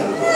Hallelujah.